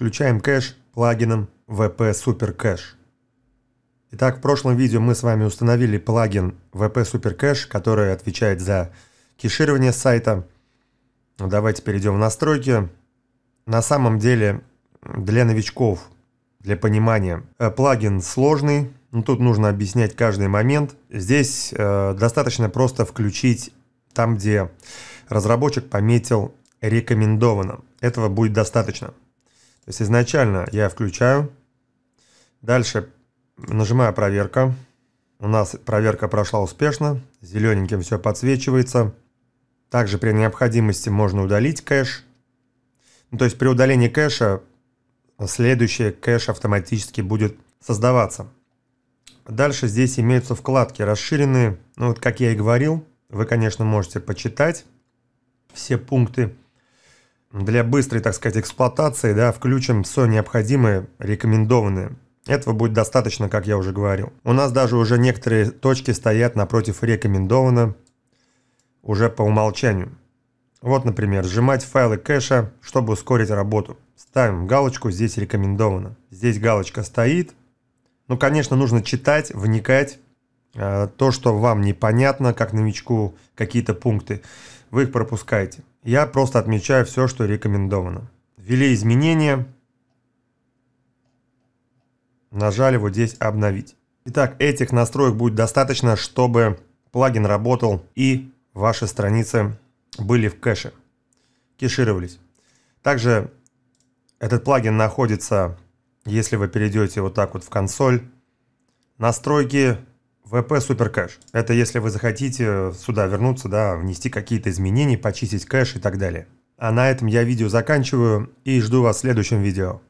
Включаем кэш плагином VP Super Cache. Итак, в прошлом видео мы с вами установили плагин VP Super Cache, который отвечает за кеширование сайта. Давайте перейдем в настройки. На самом деле, для новичков, для понимания, э, плагин сложный, но тут нужно объяснять каждый момент. Здесь э, достаточно просто включить там, где разработчик пометил рекомендовано. Этого будет достаточно. То есть изначально я включаю. Дальше нажимаю проверка. У нас проверка прошла успешно. Зелененьким все подсвечивается. Также при необходимости можно удалить кэш. Ну, то есть при удалении кэша следующий кэш автоматически будет создаваться. Дальше здесь имеются вкладки расширенные. Ну вот как я и говорил, вы, конечно, можете почитать все пункты. Для быстрой, так сказать, эксплуатации да, включим все необходимое, рекомендованное. Этого будет достаточно, как я уже говорил. У нас даже уже некоторые точки стоят напротив рекомендовано уже по умолчанию. Вот, например, сжимать файлы кэша, чтобы ускорить работу. Ставим галочку «Здесь рекомендовано». Здесь галочка стоит. Ну, конечно, нужно читать, вникать. А, то, что вам непонятно, как новичку, какие-то пункты, вы их пропускаете. Я просто отмечаю все, что рекомендовано. Ввели изменения. Нажали вот здесь «Обновить». Итак, этих настроек будет достаточно, чтобы плагин работал и ваши страницы были в кэше, кешировались. Также этот плагин находится, если вы перейдете вот так вот в консоль, настройки Super Cache. Это если вы захотите сюда вернуться, да, внести какие-то изменения, почистить кэш и так далее. А на этом я видео заканчиваю и жду вас в следующем видео.